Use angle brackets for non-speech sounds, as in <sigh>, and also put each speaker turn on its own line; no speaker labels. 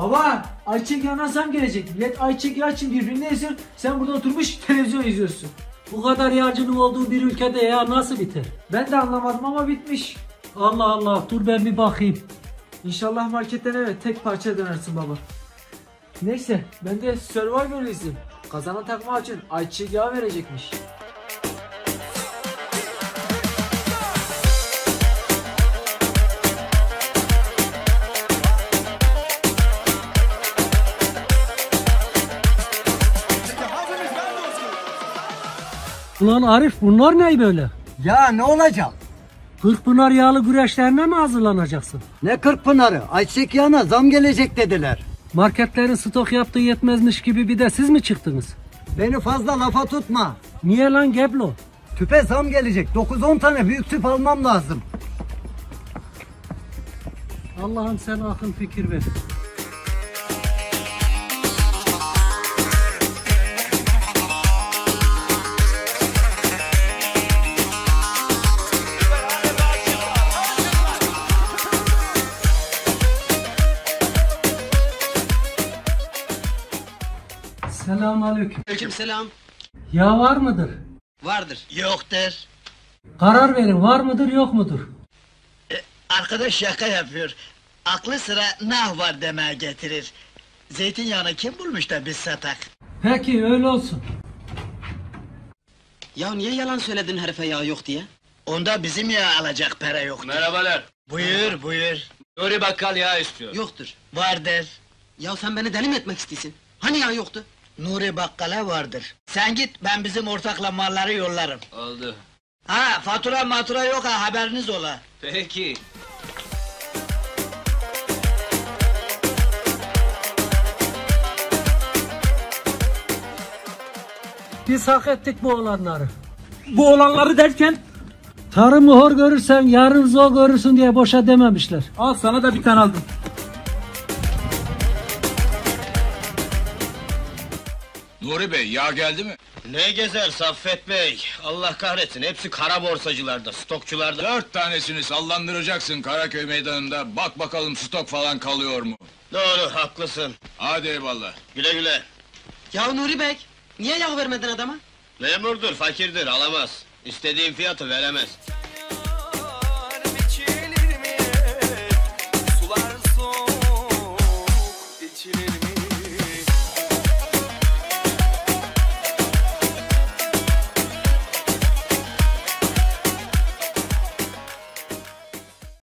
Baba ayçiçek yağına zam gelecek. Millet ayçiçek yağı için birbirini. Sen burada oturmuş <laughs> televizyon izliyorsun.
Bu kadar yağcının olduğu bir ülkede ya nasıl biter?
Ben de anlamadım ama bitmiş.
Allah Allah dur ben bir bakayım.
İnşallah marketten evet tek parça dönersin baba. Neyse ben de Survivor izleyeyim. Kazanan takma için ayçiçek yağı verecekmiş.
Ulan Arif bunlar ne böyle?
Ya ne olacak?
Kırkpınar yağlı güreşlerine mi hazırlanacaksın?
Ne Kırkpınar'ı? Ayçiçek yağına zam gelecek dediler.
Marketlerin stok yaptığı yetmezmiş gibi bir de siz mi çıktınız?
Beni fazla lafa tutma.
Niye lan Geblo?
Tüpe zam gelecek. 9-10 tane büyük tüp almam lazım.
Allah'ım sen akıl fikir ver. Selamünaleyküm.
Aleykümselam.
Ya var mıdır?
Vardır. Yoktur.
Karar verin var mıdır yok mudur?
Arkadaş şaka yapıyor. Aklı sıra nah var demeye getirir. Zeytinyağını kim bulmuş da biz satak?
Peki öyle olsun.
Ya niye yalan söyledin herife yağ yok diye?
Onda bizim yağ alacak para yok.
Merhabalar.
Buyur buyur.
Nuri Bakkal yağ istiyor.
Yoktur.
Vardır.
Ya sen beni deli mi etmek istiyorsun? Hani yağ yoktu?
Nuri Bakkal'a vardır. Sen git ben bizim ortakla malları yollarım.
Oldu.
Ha fatura matura yok ha haberiniz ola.
Peki.
Biz hak ettik bu olanları. Bu olanları derken? Tarımı hor görürsen yarın zor görürsün diye boşa dememişler.
Al sana da bir tane aldım.
Nuri Bey, yağ geldi mi?
Ne gezer Saffet Bey? Allah kahretsin, hepsi kara borsacılarda, stokçularda...
Dört tanesini sallandıracaksın Karaköy meydanında, bak bakalım stok falan kalıyor mu?
Doğru, haklısın.
Hadi eyvallah.
Güle güle.
Ya Nuri Bey, niye yağ vermedin adama?
Memurdur, fakirdir, alamaz. İstediğin fiyatı veremez. İçilir mi? Sular soğuk, içilir.